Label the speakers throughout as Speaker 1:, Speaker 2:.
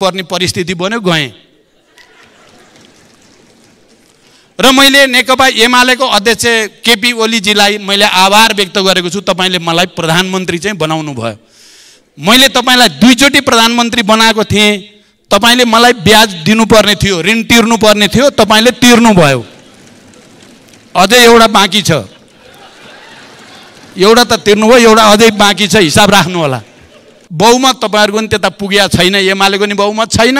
Speaker 1: पर्ने परिस्थिति बन्यो गएँ। र मैले नेकपा एमालेको अध्यक्ष केपी ओलीजीलाई मैले आभार व्यक्त गरेको छु। तपाईँले मलाई प्रधानमन्त्री चाहिँ बनाउनु भयो मैले तपाईँलाई दुईचोटि प्रधानमन्त्री बनाएको थिएँ। तपाईँले मलाई ब्याज दिनुपर्ने थियो ऋण तिर्नुपर्ने थियो तपाईँले तिर्नुभयो। अझै एउटा बाँकी छ। एउटा त तिर्नुभयो एउटा अझै बाँकी छ हिसाब राख्नु होला बहुमत तपाईँहरूको पनि त्यता पुगेको छैन एमालेको नि बहुमत छैन।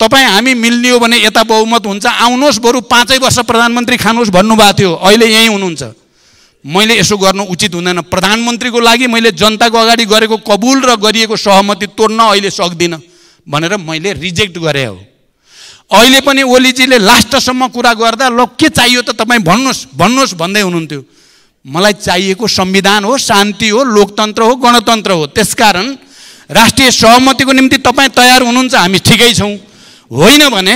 Speaker 1: तपाईँ हामी मिल्ने हो भने यता बहुमत हुन्छ। आउनुहोस् बरु पाँचै वर्ष प्रधानमन्त्री खानुहोस् भन्नुभएको थियो। अहिले यहीँ हुनुहुन्छ। मैले यसो गर्नु उचित हुँदैन। प्रधानमन्त्रीको लागि मैले जनताको अगाडि गरेको कबुल र गरिएको सहमति तोड्न अहिले सक्दिनँ भनेर मैले रिजेक्ट गरेँ हो। अहिले पनि ओलीजीले लास्टसम्म कुरा गर्दा ल के चाहियो त तपाईँ भन्नुहोस्। भन्नुहोस् भन्दै हुनुहुन्थ्यो। मलाई चाहिएको संविधान हो शान्ति हो लोकतन्त्र हो गणतन्त्र हो। त्यसकारण राष्ट्रिय सहमतिको निम्ति तपाईँ तयार हुनुहुन्छ हामी ठिकै छौँ। होइन भने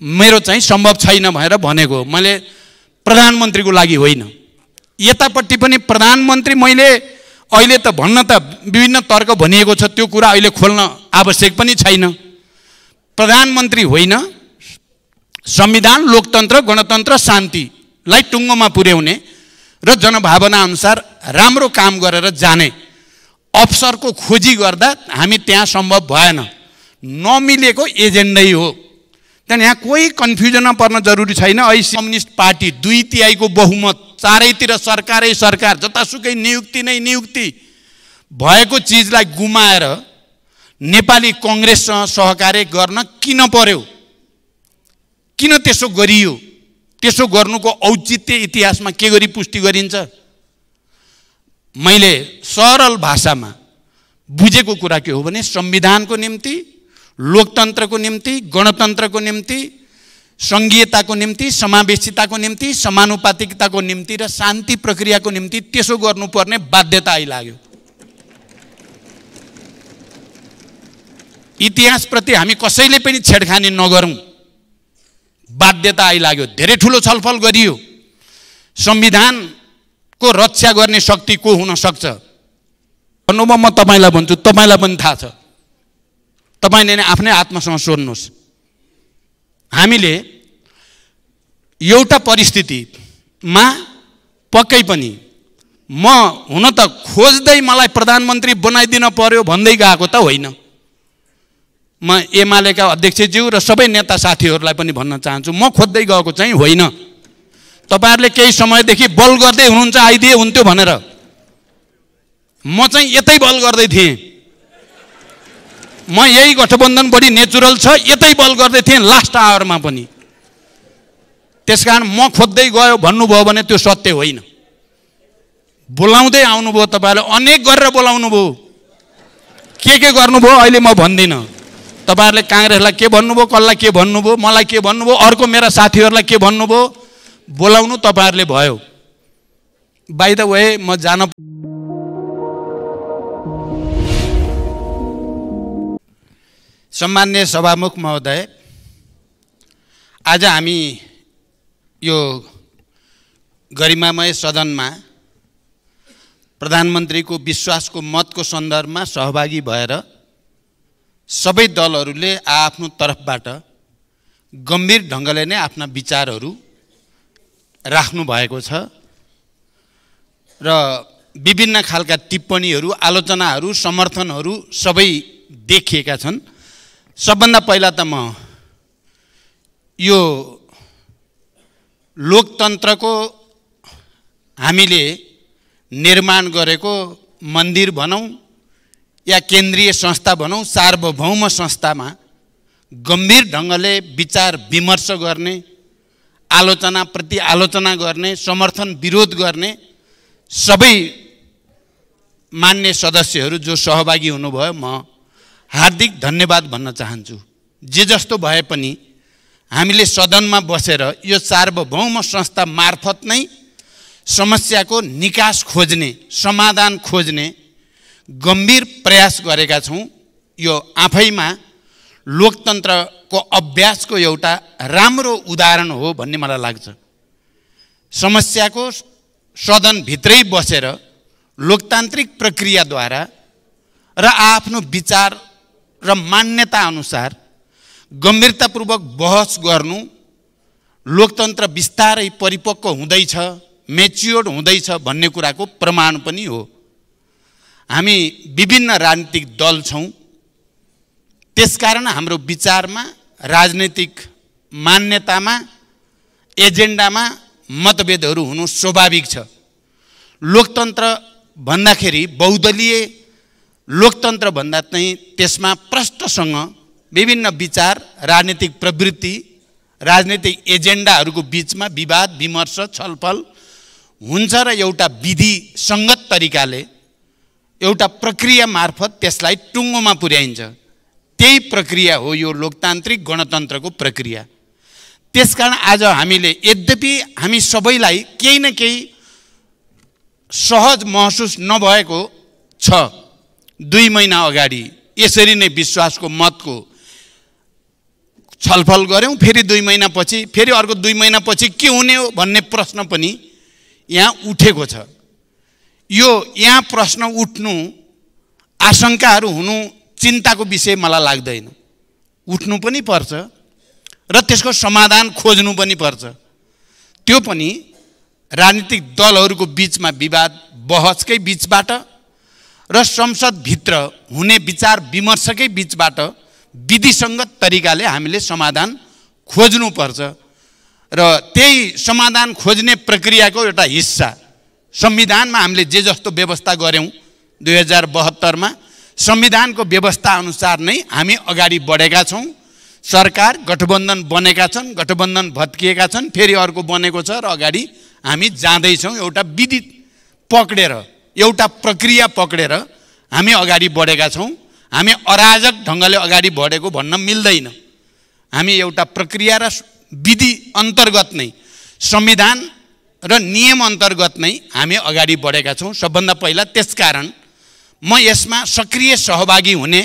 Speaker 1: मेरो चाहिँ सम्भव छैन भनेर भनेको मैले प्रधानमन्त्रीको लागि होइन। यतापट्टि पनि प्रधानमन्त्री मैले अहिले त भन्न त विभिन्न तर्क भनिएको छ त्यो कुरा अहिले खोल्न आवश्यक पनि छैन। प्रधानमन्त्री होइन संविधान लोकतन्त्र गणतन्त्र शान्तिलाई टुङ्गोमा पुर्याउने र जनभावना अनुसार राम्रो काम गरेर जाने। अवसरको खोजी गर्दा हामी त्यहाँ सम्भव भएन। नमिलेको एजेन्डै हो। त्यहाँदेखि यहाँ कोही कन्फ्युजनमा पर्न जरुरी छैन। अहिले कम्युनिस्ट पार्टी दुई तिहाईको बहुमत चारैतिर सरकारै सरकार जतासुकै नियुक्ति नै नियुक्ति भएको चिजलाई गुमाएर नेपाली कङ्ग्रेससँग सहकार्य गर्न किन पर्यो? किन त्यसो गरियो? त्यसो गर्नुको औचित्य इतिहासमा के गरी पुष्टि गरिन्छ? मैले सरल भाषामा बुझेको कुरा के हो भने संविधानको निम्ति लोकतन्त्रको निम्ति गणतन्त्रको निम्ति सङ्घीयताको निम्ति समावेशिताको निम्ति समानुपातिकताको निम्ति र शान्ति प्रक्रियाको निम्ति त्यसो गर्नुपर्ने बाध्यता आइलाग्यो। इतिहासप्रति हामी कसैले पनि छेडखानी नगरौँ। बाध्यता आइलाग्यो धेरै ठुलो छलफल गरियो। संविधानको रक्षा गर्ने शक्ति को हुन सक्छ? भन्नुभयो म तपाईँलाई भन्छु तपाईँलाई पनि थाहा छ। तपाईँले नै आफ्नै आत्मासँग सोध्नुहोस्। हामीले एउटा परिस्थितिमा पक्कै पनि म हुन त खोज्दै मलाई प्रधानमन्त्री बनाइदिन पर्यो भन्दै गएको त होइन। म एमालेका अध्यक्षज्यू र सबै नेता साथीहरूलाई पनि भन्न चाहन्छु म खोज्दै गएको चाहिँ होइन। तपाईँहरूले केही समयदेखि बल गर्दै हुनुहुन्छ आइदिए हुन्थ्यो भनेर। म चाहिँ यतै बल गर्दै थिएँ। म यही गठबन्धन बढी नेचुरल छ यतै बल गर्दै थिएँ लास्ट आवरमा पनि। त्यसकारण म खोज्दै गयो भन्नुभयो भने त्यो सत्य होइन। बोलाउँदै आउनुभयो तपाईँहरूले अनेक गरेर बोलाउनु भयो के के गर्नुभयो अहिले म भन्दिनँ। तपाईँहरूले काङ्ग्रेसलाई के भन्नुभयो कसलाई के भन्नुभयो मलाई के भन्नुभयो अर्को मेरा साथीहरूलाई के भन्नुभयो बोलाउनु तपाईँहरूले भयो। बाई द वे म जान सम्मान्य सभामुख महोदय आज हामी यो गरिमामय सदनमा प्रधानमन्त्रीको विश्वासको मतको सन्दर्भमा सहभागी भएर सबै दलहरूले आफ्नो तर्फबाट गम्भीर ढङ्गले नै आफ्ना विचारहरू राख्नु भएको छ। र विभिन्न खालका टिप्पणीहरू आलोचनाहरू समर्थनहरू सबै देखिएका छन्। सबभन्दा पहिला त म यो लोकतन्त्रको हामीले निर्माण गरेको मन्दिर भनौँ या केन्द्रीय संस्था भनौँ सार्वभौम संस्थामा गम्भीर ढङ्गले विचार विमर्श गर्ने आलोचना प्रति आलोचना गर्ने समर्थन विरोध गर्ने सबै मान्य सदस्यहरू जो सहभागी हुनुभयो म हार्दिक धन्यवाद भन्न चाहन्छु। जे जस्तो भए पनि हामीले सदनमा बसेर यो सार्वभौम संस्था मार्फत नै समस्याको निकास खोज्ने समाधान खोज्ने गम्भीर प्रयास गरेका छौँ। यो आफैमा लोकतन्त्रको अभ्यासको एउटा राम्रो उदाहरण हो भन्ने मलाई लाग्छ। समस्याको सदनभित्रै बसेर लोकतान्त्रिक प्रक्रियाद्वारा र आफ्नो विचार र मान्यता अनुसार गम्भीरतापूर्वक बहस गर्नु लोकतन्त्र बिस्तारै परिपक्व हुँदैछ मेच्योर्ड हुँदैछ भन्ने कुराको प्रमाण पनि हो। हामी विभिन्न राजनीतिक दल छौँ त्यसकारण हाम्रो विचारमा राजनैतिक मान्यतामा एजेन्डामा मतभेदहरू हुनु स्वाभाविक छ। लोकतन्त्र भन्दाखेरि बहुदलीय लोकतन्त्र भन्दा चाहिँ त्यसमा प्रष्टसँग विभिन्न विचार राजनीतिक प्रवृत्ति राजनीतिक एजेन्डाहरूको बिचमा विवाद विमर्श छलफल हुन्छ र एउटा विधि सङ्गत तरिकाले एउटा प्रक्रिया मार्फत त्यसलाई टुङ्गोमा पुर्याइन्छ। त्यही प्रक्रिया हो यो लोकतान्त्रिक गणतन्त्रको प्रक्रिया। त्यसकारण आज हामीले यद्यपि हामी सबैलाई केही न केही सहज महसुस नभएको छ दुई महिना अगाडि यसरी नै विश्वासको मतको छलफल गऱ्यौँ फेरि दुई महिनापछि फेरि अर्को दुई महिनापछि के हुने हो भन्ने प्रश्न पनि यहाँ उठेको छ। यो यहाँ प्रश्न उठ्नु आशङ्काहरू हुनु चिन्ताको विषय मलाई लाग्दैन। उठ्नु पनि पर्छ र त्यसको समाधान खोज्नु पनि पर्छ। त्यो पनि राजनीतिक दलहरूको बिचमा विवाद बहसकै बिचबाट र संसदभित्र हुने विचार विमर्शकै बिचबाट विधिसङ्गत तरिकाले हामीले समाधान खोज्नुपर्छ र त्यही समाधान खोज्ने प्रक्रियाको एउटा हिस्सा। संविधानमा हामीले जे जस्तो व्यवस्था गऱ्यौँ दुई हजार बहत्तरमा संविधानको व्यवस्था अनुसार नै हामी अगाडि बढेका छौँ। सरकार गठबन्धन बनेका छन् गठबन्धन भत्किएका छन् फेरि अर्को बनेको छ र अगाडि हामी जाँदैछौँ एउटा विधि पक्रेर एउटा प्रक्रिया पक्रेर हामी अगाडि बढेका छौँ। हामी अराजक ढङ्गले अगाडि बढेको भन्न मिल्दैन। हामी एउटा प्रक्रिया र विधि अन्तर्गत नै संविधान र नियम अन्तर्गत नै हामी अगाडि बढेका छौँ। सबभन्दा पहिला त्यसकारण म यसमा सक्रिय सहभागी हुने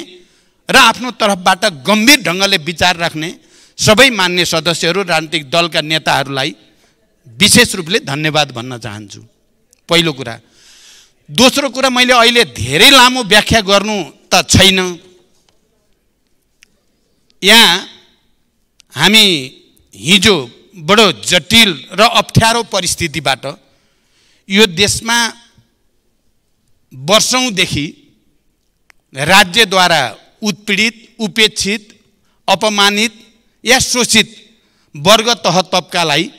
Speaker 1: र आफ्नो तर्फबाट गम्भीर ढङ्गले विचार राख्ने सबै मान्य सदस्यहरू राजनीतिक दलका नेताहरूलाई विशेष रूपले धन्यवाद भन्न चाहन्छु। पहिलो कुरा दोस्रो कुरा मैले अहिले धेरै लामो व्याख्या गर्नु त छैन। यहाँ हामी हिजो बडो जटिल र अप्ठ्यारो परिस्थितिबाट यो देशमा वर्षौँदेखि राज्यद्वारा उत्पीडित उपेक्षित अपमानित या शोषित वर्ग तह तब्कालाई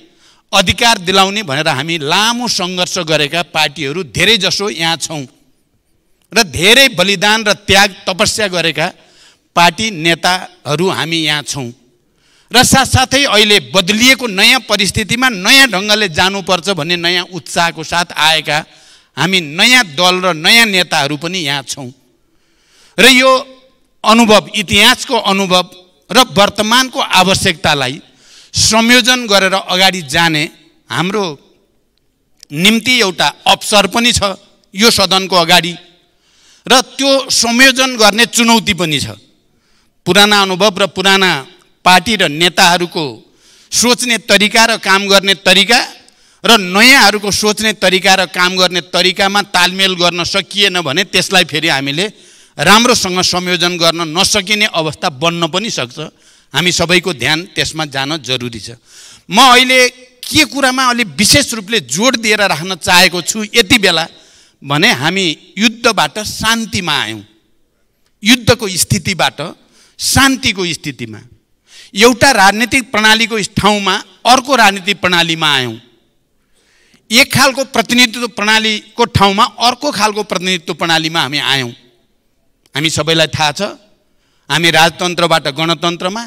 Speaker 1: अधिकार दिलाउने भनेर हामी लामो सङ्घर्ष गरेका पार्टीहरू धेरैजसो यहाँ छौँ र धेरै बलिदान र त्याग तपस्या गरेका पार्टी नेताहरू हामी यहाँ छौँ। र साथसाथै अहिले बदलिएको नयाँ परिस्थितिमा नयाँ ढङ्गले जानुपर्छ भन्ने नयाँ उत्साहको साथ आएका हामी नयाँ दल र नयाँ नेताहरू पनि यहाँ छौँ। र यो अनुभव इतिहासको अनुभव र वर्तमानको आवश्यकतालाई संयोजन गरेर अगाडि जाने हाम्रो निम्ति एउटा अवसर पनि छ यो सदनको अगाडि। र त्यो संयोजन गर्ने चुनौती पनि छ। पुराना अनुभव र पुराना पार्टी र नेताहरूको सोच्ने तरिका र काम गर्ने तरिका र नयाँहरूको सोच्ने तरिका र काम गर्ने तरिकामा तालमेल गर्न सकिएन भने त्यसलाई फेरि हामीले राम्रोसँग संयोजन गर्न नसकिने अवस्था बन्न पनि सक्छ। हामी सबैको ध्यान त्यसमा जान जरुरी छ। म अहिले के कुरामा अलि विशेष रूपले जोड दिएर राख्न चाहेको छु यति बेला भने हामी युद्धबाट शान्तिमा आयौँ। युद्धको स्थितिबाट शान्तिको स्थितिमा। एउटा राजनीतिक प्रणालीको ठाउँमा अर्को राजनीतिक प्रणालीमा आयौँ। एक खालको प्रतिनिधित्व प्रणालीको ठाउँमा अर्को खालको प्रतिनिधित्व प्रणालीमा हामी आयौँ। हामी सबैलाई थाहा छ हामी राजतन्त्रबाट गणतन्त्रमा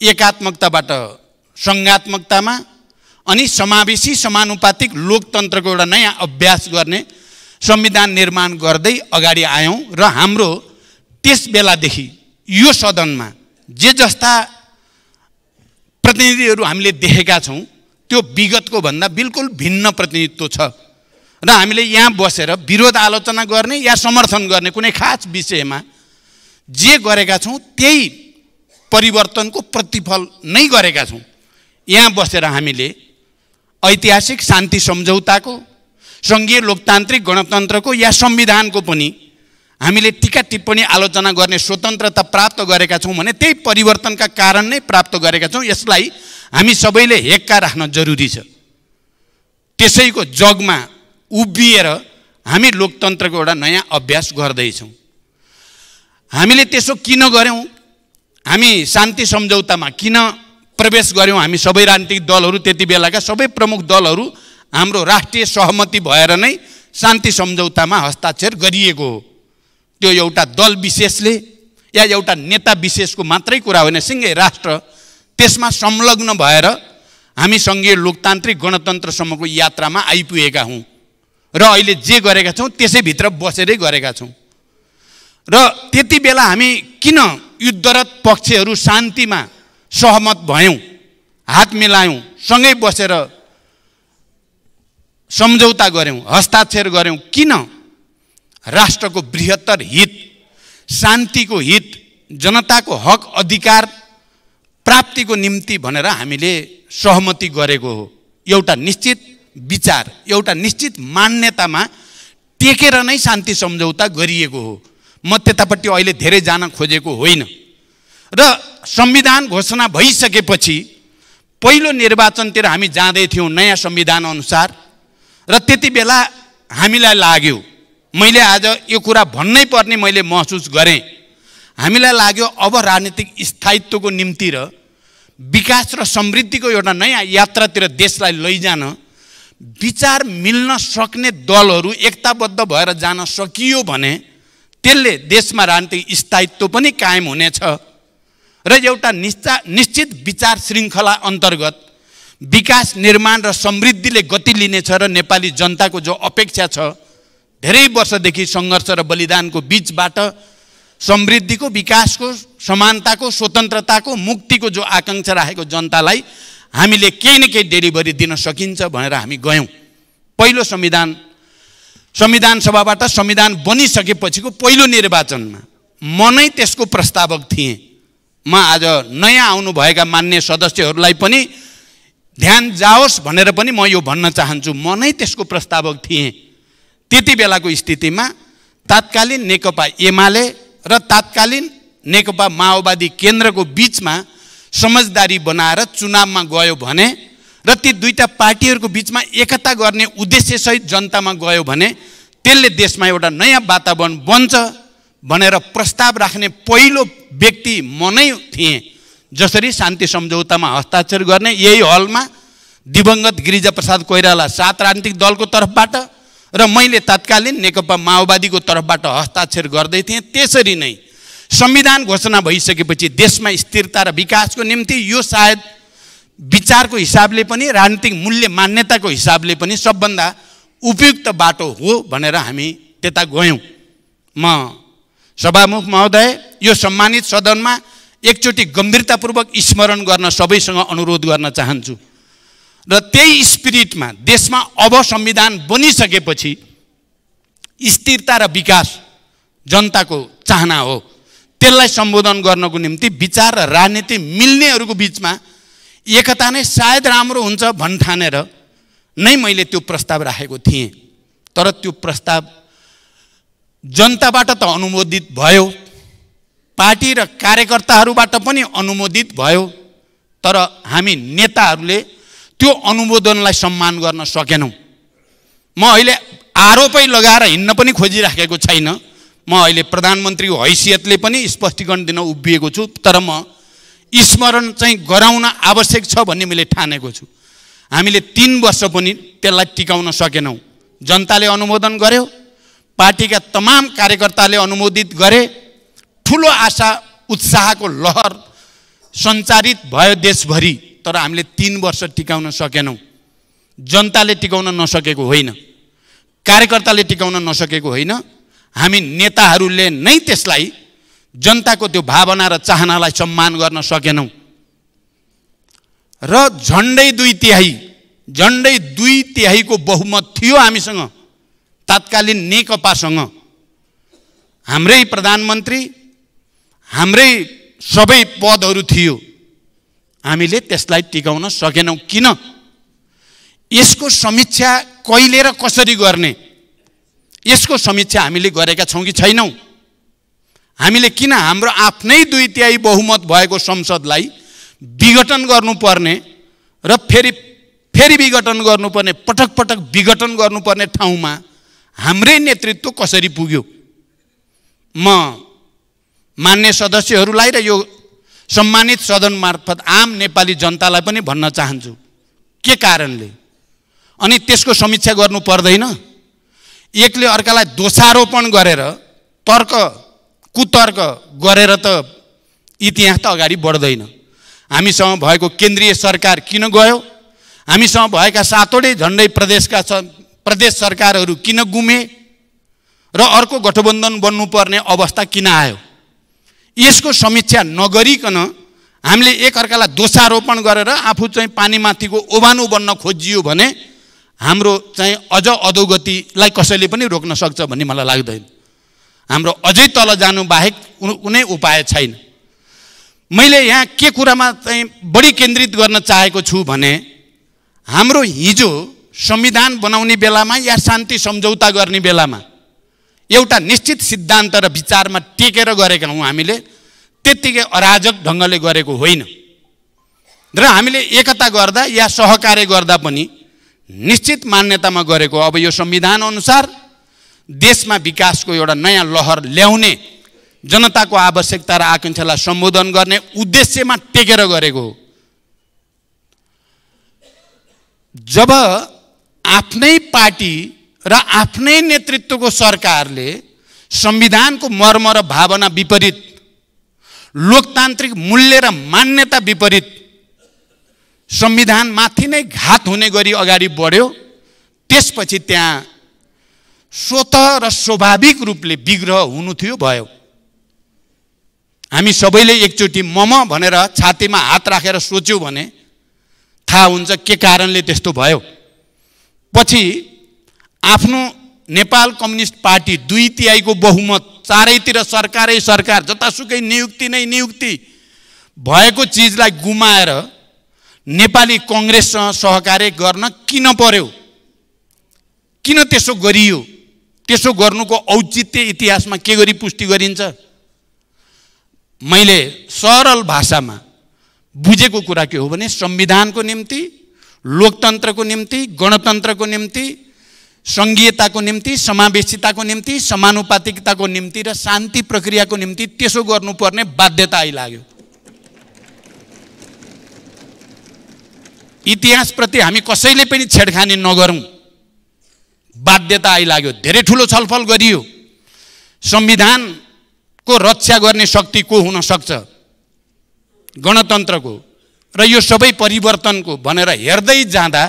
Speaker 1: एकात्मकताबाट सङ्घात्मकतामा अनि समावेशी समानुपातिक लोकतन्त्रको एउटा नयाँ अभ्यास गर्ने संविधान निर्माण गर्दै अगाडि आयौँ र हाम्रो त्यस बेलादेखि यो सदनमा जे जस्ता प्रतिनिधिहरू हामीले देखेका छौँ त्यो विगतको भन्दा बिल्कुल भिन्न प्रतिनिधित्व छ। र हामीले यहाँ बसेर विरोध आलोचना गर्ने या समर्थन गर्ने कुनै खास विषयमा जे गरेका छौँ त्यही परिवर्तनको प्रतिफल नै गरेका छौँ। यहाँ बसेर हामीले ऐतिहासिक शान्ति सम्झौताको सङ्घीय लोकतान्त्रिक गणतन्त्रको या संविधानको पनि हामीले टिका टिप्पणी आलोचना गर्ने स्वतन्त्रता प्राप्त गरेका छौँ भने त्यही परिवर्तनका कारण नै प्राप्त गरेका छौँ। यसलाई हामी सबैले हेक्का राख्न जरुरी छ। त्यसैको जगमा उभिएर हामी लोकतन्त्रको एउटा नयाँ अभ्यास गर्दैछौँ। हामीले त्यसो किन गऱ्यौँ? हामी शान्ति सम्झौतामा किन प्रवेश गऱ्यौँ? हामी सबै राजनीतिक दलहरू त्यति बेलाका सबै प्रमुख दलहरू हाम्रो राष्ट्रिय सहमति भएर नै शान्ति सम्झौतामा हस्ताक्षर गरिएको हो। त्यो एउटा दल विशेषले या एउटा नेता विशेषको मात्रै कुरा होइन। सिँगै राष्ट्र त्यसमा संलग्न भएर हामी सङ्घीय लोकतान्त्रिक गणतन्त्रसम्मको यात्रामा आइपुगेका हौँ। र अहिले जे गरेका छौँ त्यसैभित्र बसेरै गरेका छौँ। र त्यति बेला हामी किन युद्धरत पक्षहरू शान्तिमा सहमत भयौँ हात मिलायौँ सँगै बसेर सम्झौता गऱ्यौँ हस्ताक्षर गऱ्यौँ किन? राष्ट्रको बृहत्तर हित शान्तिको हित जनताको हक अधिकार प्राप्तिको निम्ति भनेर हामीले सहमति गरेको हो। एउटा निश्चित विचार एउटा निश्चित मान्यतामा टेकेर नै शान्ति सम्झौता गरिएको हो। म त्यतापट्टि अहिले धेरै जान खोजेको होइन। र संविधान घोषणा भइसकेपछि पहिलो निर्वाचनतिर हामी जाँदैथ्यौँ नयाँ संविधान अनुसार र त्यति बेला हामीलाई लाग्यो मैले आज यो कुरा भन्नै पर्ने मैले महसुस गरेँ। हामीलाई लाग्यो अब राजनीतिक स्थायित्वको निम्ति र विकास र समृद्धिको एउटा नयाँ यात्रातिर देशलाई लैजान विचार मिल्न सक्ने दलहरू एकताबद्ध भएर जान सकियो भने त्यसले देशमा राजनीतिक स्थायित्व पनि कायम हुनेछ। र एउटा निश्चा निश्चित विचार श्रृङ्खला अन्तर्गत विकास निर्माण र समृद्धिले गति लिनेछ र नेपाली जनताको जो अपेक्षा छ धेरै वर्षदेखि सङ्घर्ष र बलिदानको बिचबाट समृद्धिको विकासको समानताको स्वतन्त्रताको मुक्तिको जो आकाङ्क्षा राखेको जनतालाई हामीले केही न केही डेलिभरी दिन सकिन्छ भनेर हामी गयौँ। पहिलो संविधान संविधान सभाबाट संविधान बनिसकेपछिको पहिलो निर्वाचनमा म नै त्यसको प्रस्तावक थिएँ। म आज नयाँ आउनुभएका मान्य सदस्यहरूलाई पनि ध्यान जाओस् भनेर पनि म यो भन्न चाहन्छु। म नै त्यसको प्रस्तावक थिएँ। त्यति बेलाको स्थितिमा तात्कालीन नेकपा एमाले र तात्कालीन नेकपा माओवादी केन्द्रको बिचमा समझदारी बनाएर चुनावमा गयो भने र ती दुईवटा पार्टीहरूको बिचमा एकता गर्ने उद्देश्यसहित जनतामा गयो भने त्यसले देशमा एउटा नयाँ वातावरण बन्छ भनेर प्रस्ताव राख्ने पहिलो व्यक्ति म नै थिएँ जसरी शान्ति सम्झौतामा हस्ताक्षर गर्ने यही हलमा दिवङ्गत गिरिजाप्रसाद कोइराला सात राजनीतिक दलको तर्फबाट र मैले तत्कालीन नेकपा माओवादीको तर्फबाट हस्ताक्षर गर्दै थिएँ। त्यसरी नै संविधान घोषणा भइसकेपछि देशमा स्थिरता र विकासको निम्ति यो सायद विचारको हिसाबले पनि राजनीतिक मूल्य मान्यताको हिसाबले पनि सबभन्दा उपयुक्त बाटो हो भनेर हामी त्यता गयौँ। म सभामुख महोदय यो सम्मानित सदनमा एकचोटि गम्भीरतापूर्वक स्मरण गर्न सबैसँग अनुरोध गर्न चाहन्छु। र त्यही स्पिरिटमा देशमा अब संविधान बनिसकेपछि स्थिरता र विकास जनताको चाहना हो। त्यसलाई सम्बोधन गर्नको निम्ति विचार र राजनीति मिल्नेहरूको बिचमा एकता नै सायद राम्रो हुन्छ भन्ठानेर नै मैले त्यो प्रस्ताव राखेको थिएँ। तर त्यो प्रस्ताव जनताबाट त अनुमोदित भयो पार्टी र कार्यकर्ताहरूबाट पनि अनुमोदित भयो तर हामी नेताहरूले त्यो अनुमोदनलाई सम्मान गर्न सकेनौँ। म अहिले आरोपै लगाएर हिँड्न पनि खोजिराखेको छैन। म अहिले प्रधानमन्त्रीको हैसियतले पनि स्पष्टीकरण दिन उभिएको छु तर म स्मरण चाहिँ गराउन आवश्यक छ भन्ने मैले ठानेको छु। हामीले तिन वर्ष पनि त्यसलाई टिकाउन सकेनौँ। जनताले अनुमोदन गर्यो पार्टीका तमाम कार्यकर्ताले अनुमोदित गरे। ठुलो आशा उत्साहको लहर सञ्चारित भयो देशभरि। तर हामीले तिन वर्ष टिकाउन सकेनौँ। जनताले टिकाउन नसकेको होइन। कार्यकर्ताले टिकाउन नसकेको होइन। हामी नेताहरूले नै त्यसलाई जनताको त्यो भावना र चाहनालाई सम्मान गर्न सकेनौँ। र झन्डै दुई तिहाई झन्डै दुई तिहाईको बहुमत थियो हामीसँग। तात्कालीन नेकपासँग। हाम्रै प्रधानमन्त्री हाम्रै सबै पदहरू थियो। हामीले त्यसलाई टिकाउन सकेनौँ। किन? यसको समीक्षा कहिले र कसरी गर्ने? यसको समीक्षा हामीले गरेका छौँ कि छैनौँ? हामीले किन हाम्रो आफ्नै दुई तिहाई बहुमत भएको संसदलाई विघटन गर्नुपर्ने र फेरि फेरि विघटन गर्नुपर्ने पटक पटक विघटन गर्नुपर्ने ठाउँमा हाम्रै नेतृत्व कसरी पुग्यो? म मान्य सदस्यहरूलाई र यो सम्मानित सदन मार्फत आम नेपाली जनतालाई पनि भन्न चाहन्छु। के कारणले? अनि त्यसको समीक्षा गर्नु पर्दैन। एकले अर्कालाई दोषारोपण गरेर तर्क कुतर्क गरेर त इतिहास त अगाडि बढ्दैन। हामीसँग भएको केन्द्रीय सरकार किन गयो? हामीसँग भएका सातवटै झन्डै प्रदेशका प्रदेश सरकारहरू किन गुमे? र अर्को गठबन्धन बन्नुपर्ने अवस्था किन आयो? यसको समीक्षा नगरिकन हामीले एकअर्कालाई दोषारोपण गरेर आफू चाहिँ पानीमाथिको ओभानो बन्न खोजियो भने हाम्रो चाहिँ अझ अधोगतिलाई कसैले पनि रोक्न सक्छ भन्ने मलाई लाग्दैन। हाम्रो अझै तल जानु बाहेक कुनै उपाय छैन। मैले यहाँ के कुरामा चाहिँ बढी केन्द्रित गर्न चाहेको छु भने हाम्रो हिजो संविधान बनाउने बेलामा या शान्ति सम्झौता गर्ने बेलामा एउटा निश्चित सिद्धान्त र विचारमा टेकेर गरेका हौँ हामीले त्यत्तिकै अराजक ढङ्गले गरेको होइन। र हामीले एकता गर्दा या सहकार्य गर्दा पनि निश्चित मान्यतामा गरेको अब यो संविधान अनुसार देशमा विकासको एउटा नयाँ लहर ल्याउने जनताको आवश्यकता र आकाङ्क्षालाई सम्बोधन गर्ने उद्देश्यमा टेकेर गरेको हो। जब आफ्नै पार्टी र आफ्नै नेतृत्वको सरकारले संविधानको मर्म र भावना विपरीत लोकतान्त्रिक मूल्य र मान्यता विपरीत संविधानमाथि नै घात हुने गरी अगाडि बढ्यो। त्यसपछि त्यहाँ स्वत र स्वाभाविक रूपले विग्रह हुनु थियो भयो। हामी सबैले एकचोटि मम भनेर छातीमा हात राखेर सोच्यौँ भने थाहा हुन्छ के कारणले त्यस्तो भयो। पछि आफ्नो नेपाल कम्युनिस्ट पार्टी दुई तिहाईको बहुमत चारैतिर सरकारै सरकार जतासुकै नियुक्ति नै नियुक्ति भएको चिजलाई गुमाएर नेपाली कङ्ग्रेससँग सहकार्य गर्न किन पर्यो? किन त्यसो गरियो? त्यसो गर्नुको औचित्य इतिहासमा के गरी पुष्टि गरिन्छ? मैले सरल भाषामा बुझेको कुरा के हो भने संविधानको निम्ति लोकतन्त्रको निम्ति गणतन्त्रको निम्ति सङ्घीयताको निम्ति समावेशिताको निम्ति समानुपातिकताको निम्ति र शान्ति प्रक्रियाको निम्ति त्यसो गर्नुपर्ने बाध्यता आइलाग्यो। इतिहासप्रति हामी कसैले पनि छेडखानी नगरौँ। बाध्यता आइलाग्यो धेरै ठुलो छलफल गरियो। संविधानको रक्षा गर्ने शक्ति को हुन सक्छ? गणतन्त्रको। र यो सबै परिवर्तनको भनेर हेर्दै जाँदा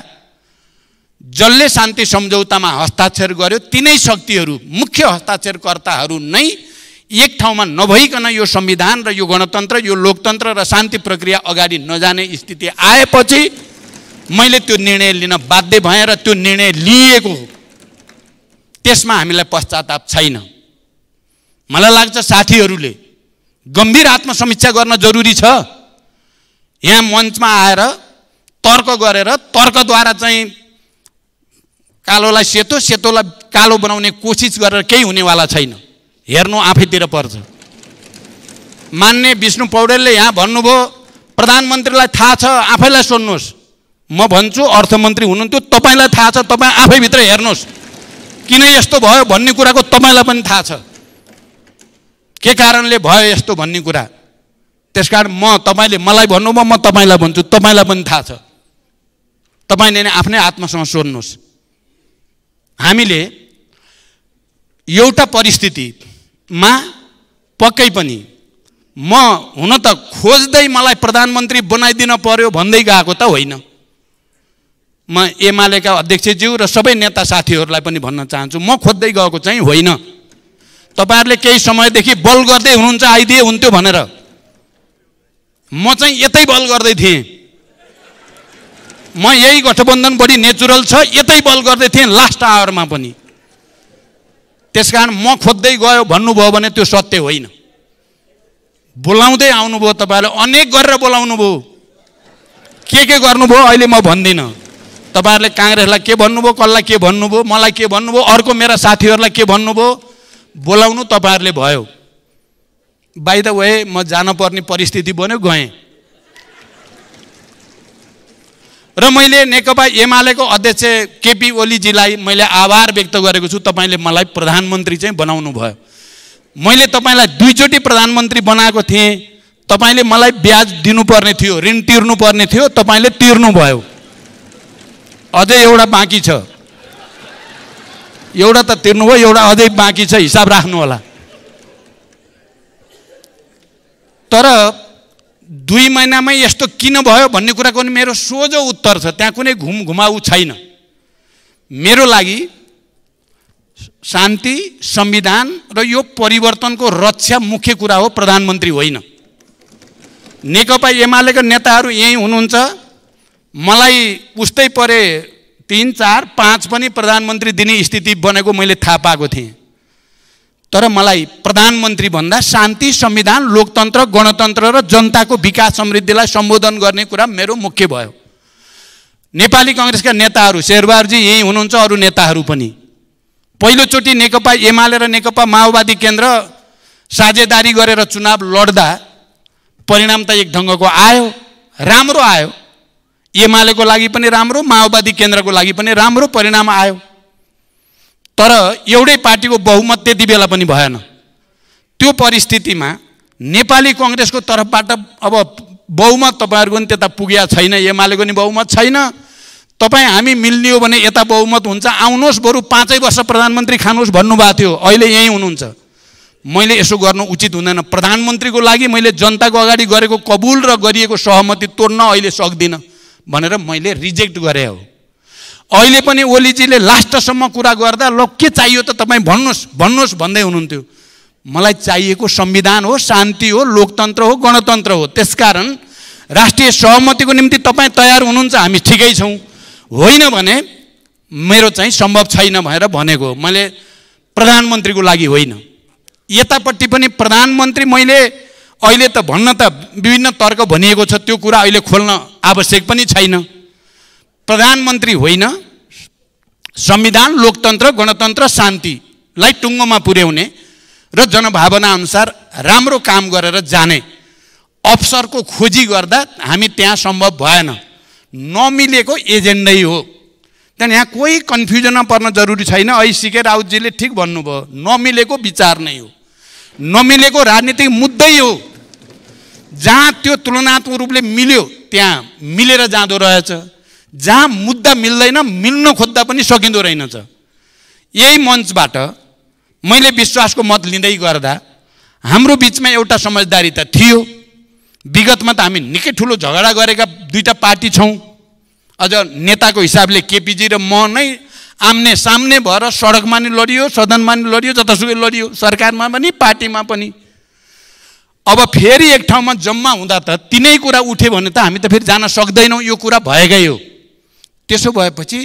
Speaker 1: जसले शान्ति सम्झौतामा हस्ताक्षर गर्यो तिनै शक्तिहरू मुख्य हस्ताक्षरकर्ताहरू नै एक ठाउँमा नभइकन यो संविधान र यो गणतन्त्र यो लोकतन्त्र र शान्ति प्रक्रिया अगाडि नजाने स्थिति आएपछि मैले त्यो निर्णय लिन बाध्य भएँ र त्यो निर्णय लिएको त्यसमा हामीलाई पश्चाताप छैन। मलाई लाग्छ साथीहरूले गम्भीर आत्मसमीक्षा गर्न जरुरी छ। यहाँ मञ्चमा आएर तर्क गरेर तर्कद्वारा चाहिँ कालोलाई सेतो सेतोलाई कालो बनाउने कोसिस गरेर केही हुनेवाला छैन। हेर्नु आफैतिर पर्छ। मान्य विष्णु पौडेलले यहाँ भन्नुभयो प्रधानमन्त्रीलाई थाहा छ आफैलाई सोध्नुहोस्। म भन्छु अर्थमन्त्री हुनुहुन्थ्यो तपाईँलाई थाहा छ तपाईँ आफैभित्र हेर्नुहोस्। किन यस्तो भयो भन्ने कुराको तपाईँलाई पनि थाहा छ। के कारणले भयो यस्तो भन्ने कुरा? त्यस कारण म तपाईँले मलाई भन्नुभयो म तपाईँलाई भन्छु तपाईँलाई पनि थाहा छ। तपाईँले नै आफ्नै आत्मासँग सोध्नुहोस्। हामीले एउटा परिस्थितिमा पक्कै पनि म हुन त खोज्दै मलाई प्रधानमन्त्री बनाइदिन पर्यो भन्दै गएको त होइन। म एमालेका अध्यक्षज्यू र सबै नेता साथीहरूलाई पनि भन्न चाहन्छु म खोज्दै गएको चाहिँ होइन। तपाईँहरूले केही समयदेखि बल गर्दै हुनुहुन्छ आइदिए हुन्थ्यो भनेर। म चाहिँ यतै बल गर्दै थिएँ। म यही गठबन्धन बढी नेचुरल छ यतै बल गर्दै थिएँ लास्ट आवरमा पनि। त्यस कारण म खोज्दै गयो भन्नुभयो भने त्यो सत्य होइन। बोलाउँदै आउनुभयो तपाईँहरूले अनेक गरेर बोलाउनु भयो के के गर्नुभयो अहिले म भन्दिनँ। तपाईँहरूले काङ्ग्रेसलाई के भन्नुभयो कसलाई के भन्नुभयो मलाई के भन्नुभयो अर्को मेरा साथीहरूलाई के भन्नुभयो बोलाउनु तपाईँहरूले भयो। बाई द वे म जानुपर्ने परिस्थिति बन्यो गएँ। र मैले नेकपा एमालेको अध्यक्ष केपी ओलीजीलाई मैले आभार व्यक्त गरेको छु। तपाईँले मलाई प्रधानमन्त्री चाहिँ बनाउनु भयो मैले तपाईँलाई दुईचोटि प्रधानमन्त्री बनाएको थिएँ। तपाईँले मलाई ब्याज दिनुपर्ने थियो ऋण तिर्नुपर्ने थियो तपाईँले तिर्नुभयो। अझै एउटा बाँकी छ। एउटा त तिर्नुभयो एउटा अझै बाँकी छ हिसाब राख्नु होला तर दुई महिनामै यस्तो किन भयो भन्ने कुराको पनि मेरो सोझो उत्तर छ। त्यहाँ कुनै घुम घुमाउ छैन। मेरो लागि शान्ति संविधान र यो परिवर्तनको रक्षा मुख्य कुरा हो प्रधानमन्त्री होइन। नेकपा एमालेका नेताहरू यहीँ हुनुहुन्छ। मलाई उस्तै परे तिन चार पाँच पनि प्रधानमन्त्री दिने स्थिति बनेको मैले थाहा पाएको थिएँ। तर मलाई प्रधानमन्त्री भन्दा शान्ति संविधान लोकतन्त्र गणतन्त्र र जनताको विकास समृद्धिलाई सम्बोधन गर्ने कुरा मेरो मुख्य भयो। नेपाली कङ्ग्रेसका नेताहरू शेरबहादुरजी यहीँ हुनुहुन्छ अरू नेताहरू पनि। पहिलोचोटि नेकपा एमाले र नेकपा माओवादी केन्द्र साझेदारी गरेर चुनाव लड्दा परिणाम त एक ढङ्गको आयो राम्रो आयो। एमालेको लागि पनि राम्रो माओवादी केन्द्रको लागि पनि राम्रो परिणाम आयो। तर एउटै पार्टीको बहुमत त्यति बेला पनि भएन। त्यो परिस्थितिमा नेपाली कङ्ग्रेसको तर्फबाट अब बहुमत तपाईँहरूको पनि त्यता पुगेका छैन एमालेको नि बहुमत छैन। तपाईँ हामी मिल्ने हो भने यता बहुमत हुन्छ। आउनुहोस् बरु पाँचै वर्ष प्रधानमन्त्री खानुहोस् भन्नुभएको थियो। अहिले यहीँ हुनुहुन्छ। मैले यसो गर्नु उचित हुँदैन। प्रधानमन्त्रीको लागि मैले जनताको अगाडि गरेको कबुल र गरिएको सहमति तोड्न अहिले सक्दिनँ भनेर मैले रिजेक्ट गरेँ हो। अहिले पनि ओलीजीले लास्टसम्म कुरा गर्दा ल के चाहियो त तपाईँ भन्नुहोस् भन्नुहोस् भन्दै हुनुहुन्थ्यो। मलाई चाहिएको संविधान हो शान्ति हो लोकतन्त्र हो गणतन्त्र हो। त्यसकारण राष्ट्रिय सहमतिको निम्ति तपाईँ तयार हुनुहुन्छ हामी ठिकै छौँ। होइन भने मेरो चाहिँ सम्भव छैन भनेर भनेको मैले प्रधानमन्त्रीको लागि होइन। यतापट्टि पनि प्रधानमन्त्री मैले अहिले त भन्न त विभिन्न तर्क भनिएको छ त्यो कुरा अहिले खोल्न आवश्यक पनि छैन। प्रधानमन्त्री होइन संविधान लोकतन्त्र गणतन्त्र शान्तिलाई टुङ्गोमा पुर्याउने र जनभावना अनुसार राम्रो काम गरेर जाने अवसरको खोजी गर्दा हामी त्यहाँ सम्भव भएन। नमिलेको एजेन्डै हो। त्यहाँदेखि यहाँ कोही कन्फ्युजनमा पर्न जरुरी छैन। ऐसिके राउतजीले ठिक भन्नुभयो नमिलेको विचार नै हो। नमिलेको राजनीतिक मुद्दै हो। जहाँ त्यो तुलनात्मक रूपले मिल्यो त्यहाँ मिलेर जाँदो रहेछ। जहाँ मुद्दा मिल्दैन मिल्न खोज्दा पनि सकिँदो रहेनछ। यही मञ्चबाट मैले विश्वासको मत लिँदै गर्दा हाम्रो बिचमा एउटा समझदारी त थियो। विगतमा त हामी निकै ठुलो झगडा गरेका दुईवटा पार्टी छौँ। अझ नेताको हिसाबले केपिजी र म नै आम्ने सामने भएर सडकमा नि लडियो सदनमा नि लडियो जतासुकै लडियो सरकारमा पनि पार्टीमा पनि। अब फेरि एक ठाउँमा जम्मा हुँदा त तिनै कुरा उठ्यो भने त हामी त फेरि जान सक्दैनौँ। यो कुरा भएकै हो। त्यसो भएपछि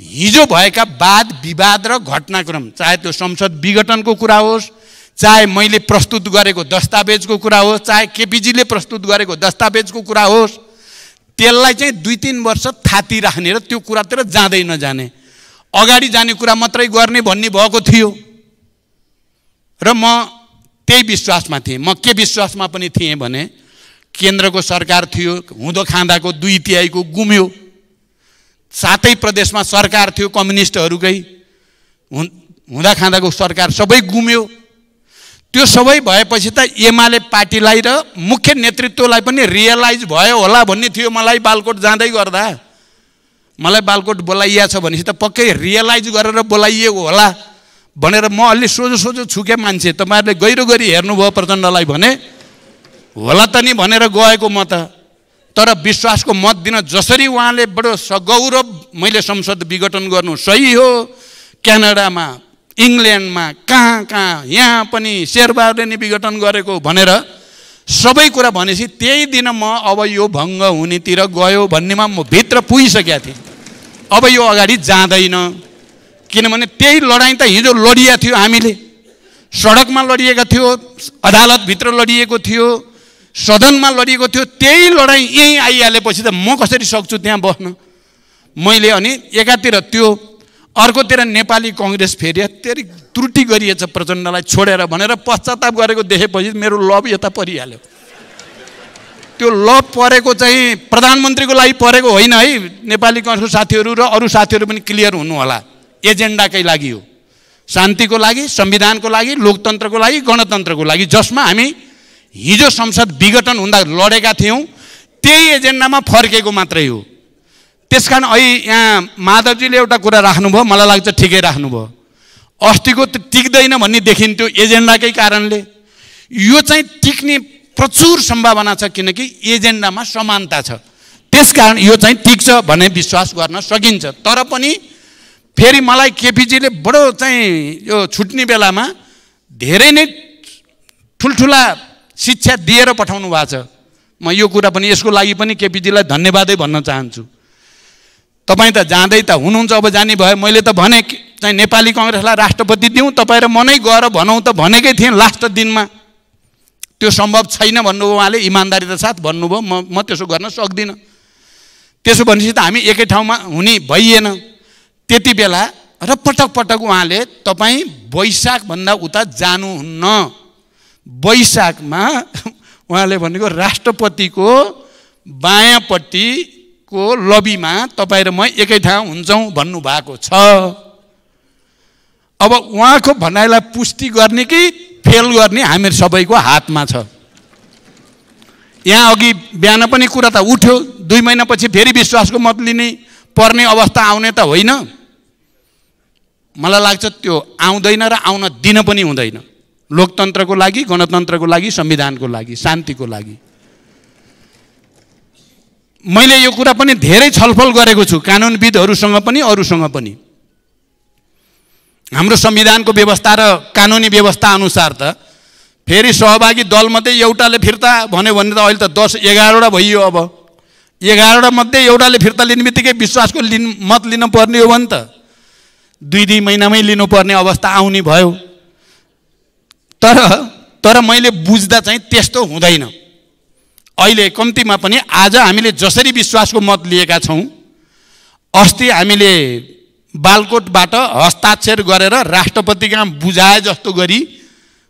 Speaker 1: हिजो भएका वाद विवाद र घटनाक्रम चाहे त्यो संसद विघटनको कुरा होस् चाहे मैले प्रस्तुत गरेको दस्तावेजको कुरा होस् चाहे केपिजीले प्रस्तुत गरेको दस्तावेजको कुरा होस् त्यसलाई चाहिँ दुई तिन वर्ष थाती राख्ने र त्यो कुरातिर जाँदै नजाने। अगाडि जाने कुरा मात्रै गर्ने भन्ने भएको थियो। र म त्यही विश्वासमा थिएँ। म के विश्वासमा पनि थिएँ भने केन्द्रको सरकार थियो हुँदो खाँदाको दुई तिहाईको गुम्यो। सातै प्रदेशमा सरकार थियो कम्युनिस्टहरूकै हुँदा खाँदाको सरकार सबै गुम्यो। त्यो सबै भएपछि त एमाले पार्टीलाई र मुख्य नेतृत्वलाई पनि रियलाइज भयो होला भन्ने थियो मलाई बालकोट जाँदै गर्दा। मलाई बालकोट बोलाइया छ भनेपछि त पक्कै रियलाइज गरेर बोलाइएको होला भनेर म अलि सोझो सोझो छुके मान्छे। तपाईँहरूले गहिरो गरी हेर्नुभयो प्रचण्डलाई भने होला त नि भनेर गएको म त। तर विश्वासको मत दिन जसरी उहाँले बडो सगौरव मैले संसद विघटन गर्नु सही हो। क्यानाडामा इङ्ल्यान्डमा कहाँ कहाँ यहाँ पनि शेरबहादुरले नि विघटन गरेको भनेर सबै कुरा भनेपछि त्यही दिन म अब यो भङ्ग हुनेतिर गयो भन्नेमा म भित्र पुगिसकेका थिएँ। अब यो अगाडि जाँदैन। किनभने त्यही लडाइँ त हिजो लडिया थियो हामीले। सडकमा लडिएका थियो अदालतभित्र लडिएको थियो। सदनमा लडिएको थियो त्यही लडाइँ यहीँ आइहालेपछि त म कसरी सक्छु त्यहाँ बस्न? मैले अनि एकातिर त्यो अर्कोतिर नेपाली कङ्ग्रेस फेरि तेरि त्रुटि गरिएछ प्रचण्डलाई छोडेर भनेर पश्चाताप गरेको देखेपछि मेरो लभ यता परिहाल्यो। त्यो लभ परेको चाहिँ प्रधानमन्त्रीको लागि परेको होइन है नेपाली कङ्ग्रेसको साथीहरू र अरू साथीहरू पनि क्लियर हुनु होला एजेन्डाकै लागि हो। शान्तिको लागि संविधानको लागि लोकतन्त्रको लागि गणतन्त्रको लागि जसमा हामी हिजो संसद विघटन हुँदा लडेका थियौँ त्यही एजेन्डामा फर्केको मात्रै हो। त्यस कारण अहिले यहाँ माधवजीले एउटा कुरा राख्नुभयो मलाई लाग्छ ठिकै राख्नुभयो। अस्तिको त टिक्दैन भन्ने देखिन्थ्यो एजेन्डाकै कारणले। यो चाहिँ टिक्ने प्रचुर सम्भावना छ किनकि एजेन्डामा समानता छ। त्यस कारण यो चाहिँ टिक्छ भन्ने विश्वास गर्न सकिन्छ। तर पनि फेरि मलाई केपिजीले बडो चाहिँ यो छुट्ने बेलामा धेरै नै ठुल्ठुला शिक्षा दिएर पठाउनु भएको छ। म यो कुरा पनि यसको लागि पनि केपिजीलाई धन्यवादै भन्न चाहन्छु। तपाईँ त जाँदै त हुनुहुन्छ अब जाने भयो। मैले त भने चाहिँ नेपाली कङ्ग्रेसलाई राष्ट्रपति दिउँ तपाईँ र मनै गएर भनौँ त भनेकै थिएँ लास्ट दिनमा। त्यो सम्भव छैन भन्नुभयो उहाँले इमान्दारीका साथ भन्नुभयो। म म त्यसो गर्न सक्दिनँ। त्यसो भनेपछि त हामी एकै ठाउँमा हुने भइएन। त्यति बेला र पटक पटक उहाँले तपाईँ वैशाखभन्दा उता जानुहुन्न। वैशाखमा उहाँले भनेको राष्ट्रपतिको बायाँपट्टि को लबीमा तपाईँ र म एकै ठाउँ हुन्छौँ भन्नुभएको छ। अब उहाँको भनाइलाई पुष्टि गर्ने कि फेल गर्ने हामीहरू सबैको हातमा छ। यहाँ अघि बिहान पनि कुरा त उठ्यो दुई महिनापछि फेरि विश्वासको मत लिने पर्ने अवस्था आउने त होइन। मलाई लाग्छ त्यो आउँदैन र आउन दिन पनि हुँदैन। लोकतन्त्रको लागि गणतन्त्रको लागि संविधानको लागि शान्तिको लागि। मैले यो कुरा पनि धेरै छलफल गरेको छु कानुनविदहरूसँग पनि अरूसँग पनि। हाम्रो संविधानको व्यवस्था र कानुनी व्यवस्था अनुसार त फेरि सहभागी दलमध्ये एउटाले फिर्ता भन्यो भने त अहिले त दस एघारवटा भइयो अब। एघारवटा मध्ये एउटाले फिर्ता लिने बित्तिकै विश्वासको लिन मत लिनु पर्ने हो भने त। दुई दुई महिनामै लिनुपर्ने अवस्था आउने भयो। तर तर मैले बुझ्दा चाहिँ त्यस्तो हुँदैन। अहिले कम्तीमा पनि आज हामीले जसरी विश्वासको मत लिएका छौँ अस्ति हामीले बालकोटबाट हस्ताक्षर गरेर राष्ट्रपति कहाँ बुझाए जस्तो गरी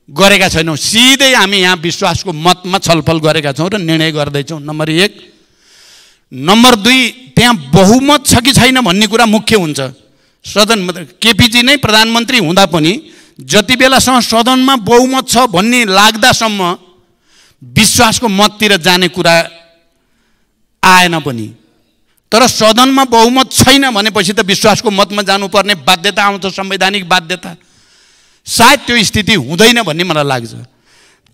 Speaker 1: गरेका छैनौँ। सिधै हामी यहाँ विश्वासको मतमा छलफल गरेका छौँ र निर्णय गर्दैछौँ। नम्बर एक। नम्बर दुई त्यहाँ बहुमत छ कि छैन भन्ने कुरा मुख्य हुन्छ। सदन केपिजी नै प्रधानमन्त्री हुँदा पनि जति बेलासम्म सदनमा बहुमत छ भन्ने लाग्दासम्म विश्वासको मततिर जाने कुरा आएन पनि। तर सदनमा बहुमत छैन भनेपछि त विश्वासको मतमा जानुपर्ने बाध्यता आउँछ संवैधानिक बाध्यता। सायद त्यो स्थिति हुँदैन भन्ने मलाई लाग्छ।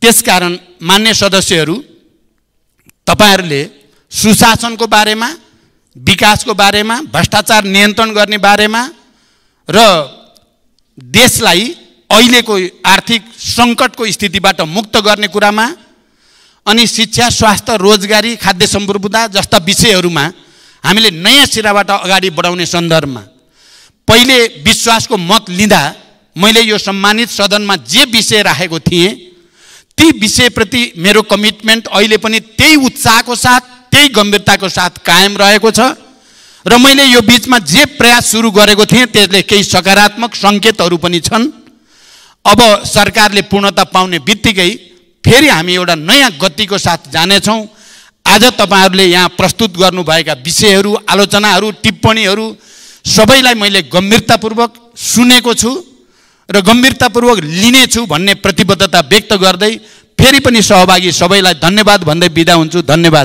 Speaker 1: त्यसकारण मान्य सदस्यहरू तपाईँहरूले सुशासनको बारेमा विकासको बारेमा भ्रष्टाचार नियन्त्रण गर्ने बारेमा र देशलाई अहिलेको आर्थिक सङ्कटको स्थितिबाट मुक्त गर्ने कुरामा अनि शिक्षा स्वास्थ्य रोजगारी खाद्य सम्प्रभुता जस्ता विषयहरूमा हामीले नयाँ सिराबाट अगाडि बढाउने सन्दर्भमा पहिले विश्वासको मत लिँदा मैले यो सम्मानित सदनमा जे विषय राखेको थिएँ ती विषयप्रति मेरो कमिटमेन्ट अहिले पनि त्यही उत्साहको साथ त्यही गम्भीरताको साथ कायम रहेको छ र मैले यो बिचमा जे प्रयास सुरु गरेको थिएँ त्यसले केही सकारात्मक सङ्केतहरू पनि छन्। अब सरकारले पूर्णता पाउने बित्तिकै फेरि हामी एउटा नयाँ गतिको साथ जानेछौँ। आज तपाईँहरूले यहाँ प्रस्तुत गर्नुभएका विषयहरू आलोचनाहरू टिप्पणीहरू सबैलाई मैले गम्भीरतापूर्वक सुनेको छु र गम्भीरतापूर्वक लिनेछु भन्ने प्रतिबद्धता व्यक्त गर्दै फेरि पनि सहभागी सबैलाई धन्यवाद भन्दै बिदा हुन्छु। धन्यवाद।